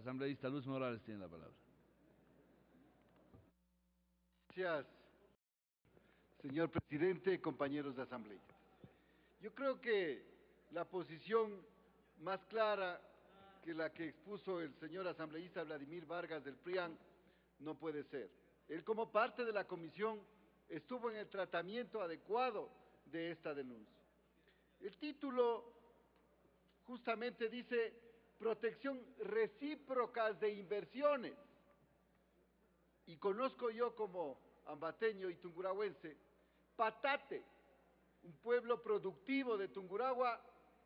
Asambleísta Luz Morales tiene la palabra. Gracias, señor presidente, compañeros de asamblea. Yo creo que la posición más clara que la que expuso el señor asambleísta Vladimir Vargas del PRIAN no puede ser. Él como parte de la comisión estuvo en el tratamiento adecuado de esta denuncia. El título justamente dice protección recíproca de inversiones. Y conozco yo como ambateño y tungurahuense, Patate, un pueblo productivo de Tunguragua,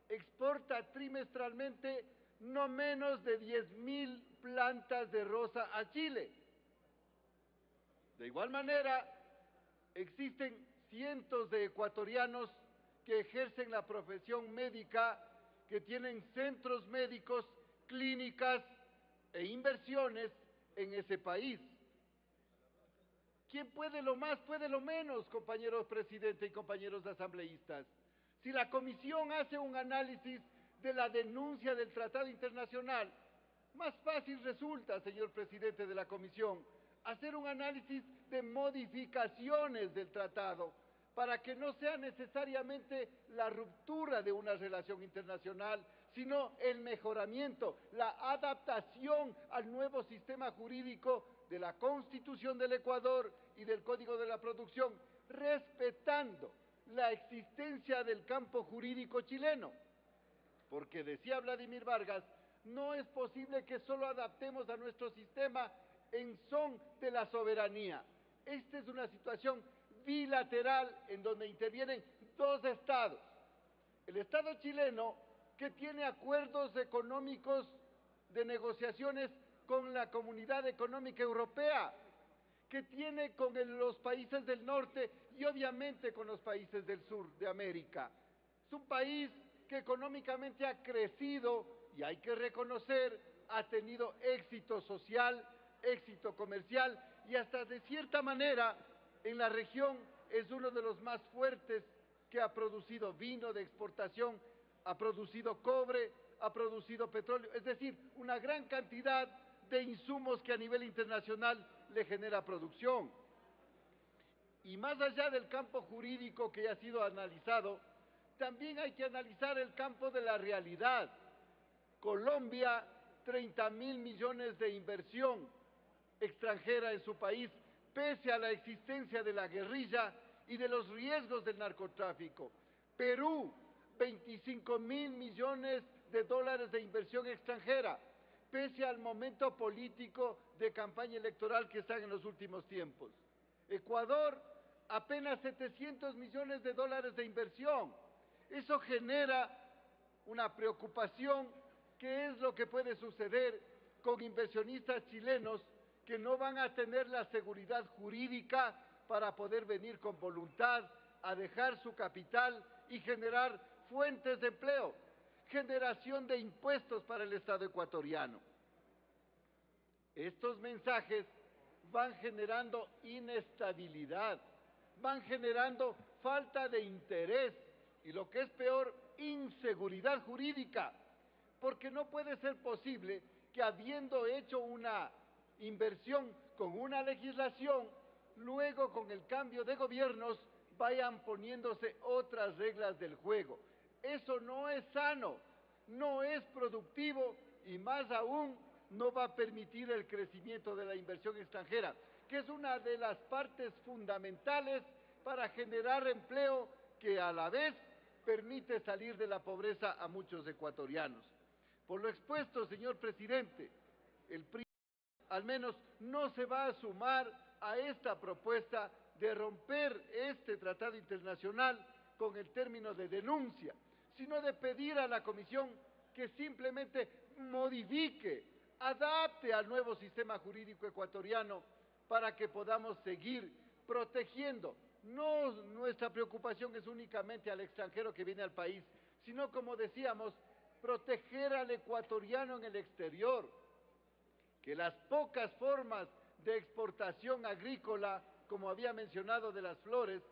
exporta trimestralmente no menos de 10 mil plantas de rosa a Chile. De igual manera, existen cientos de ecuatorianos que ejercen la profesión médica, que tienen centros médicos, clínicas e inversiones en ese país. ¿Quién puede lo más, puede lo menos, compañeros presidente y compañeros asambleístas? Si la comisión hace un análisis de la denuncia del tratado internacional, más fácil resulta, señor presidente de la comisión, hacer un análisis de modificaciones del tratado para que no sea necesariamente la ruptura de una relación internacional, sino el mejoramiento, la adaptación al nuevo sistema jurídico de la Constitución del Ecuador y del Código de la Producción, respetando la existencia del campo jurídico chileno. Porque decía Vladimir Vargas, no es posible que solo adaptemos a nuestro sistema en son de la soberanía. Esta es una situación bilateral en donde intervienen dos estados. El Estado chileno, que tiene acuerdos económicos de negociaciones con la Comunidad Económica Europea, que tiene con los países del norte y obviamente con los países del sur de América. Es un país que económicamente ha crecido y hay que reconocer, ha tenido éxito social, éxito comercial y hasta de cierta manera en la región es uno de los más fuertes que ha producido vino de exportación, ha producido cobre, ha producido petróleo, es decir, una gran cantidad de insumos que a nivel internacional le genera producción. Y más allá del campo jurídico que ya ha sido analizado, también hay que analizar el campo de la realidad. Colombia, 30 mil millones de inversión extranjera en su país, pese a la existencia de la guerrilla y de los riesgos del narcotráfico. Perú, 25 mil millones de dólares de inversión extranjera, pese al momento político de campaña electoral que está en los últimos tiempos. Ecuador, apenas 700 millones de dólares de inversión. Eso genera una preocupación, ¿qué es lo que puede suceder con inversionistas chilenos que no van a tener la seguridad jurídica para poder venir con voluntad a dejar su capital y generar fuentes de empleo, generación de impuestos para el Estado ecuatoriano. Estos mensajes van generando inestabilidad, van generando falta de interés y lo que es peor, inseguridad jurídica, porque no puede ser posible que habiendo hecho una inversión con una legislación, luego con el cambio de gobiernos vayan poniéndose otras reglas del juego. Eso no es sano, no es productivo y más aún no va a permitir el crecimiento de la inversión extranjera, que es una de las partes fundamentales para generar empleo que a la vez permite salir de la pobreza a muchos ecuatorianos. Por lo expuesto, señor presidente, el al menos no se va a sumar a esta propuesta de romper este tratado internacional con el término de denuncia, sino de pedir a la Comisión que simplemente modifique, adapte al nuevo sistema jurídico ecuatoriano para que podamos seguir protegiendo. No nuestra preocupación es únicamente al extranjero que viene al país, sino, como decíamos, proteger al ecuatoriano en el exterior, que las pocas formas de exportación agrícola, como había mencionado de las flores,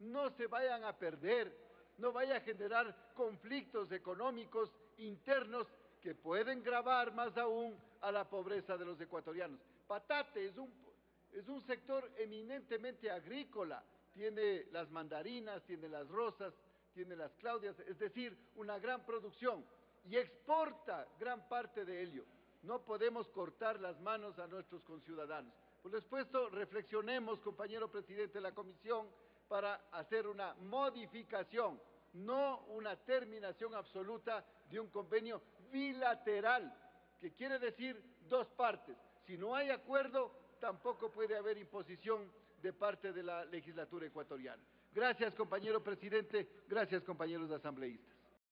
no se vayan a perder, no vaya a generar conflictos económicos internos que pueden grabar más aún a la pobreza de los ecuatorianos. Patate es un, es un sector eminentemente agrícola, tiene las mandarinas, tiene las rosas, tiene las claudias, es decir, una gran producción y exporta gran parte de ello. No podemos cortar las manos a nuestros conciudadanos. Por supuesto, reflexionemos, compañero presidente de la comisión, para hacer una modificación, no una terminación absoluta de un convenio bilateral, que quiere decir dos partes. Si no hay acuerdo, tampoco puede haber imposición de parte de la legislatura ecuatoriana. Gracias, compañero presidente. Gracias, compañeros asambleístas.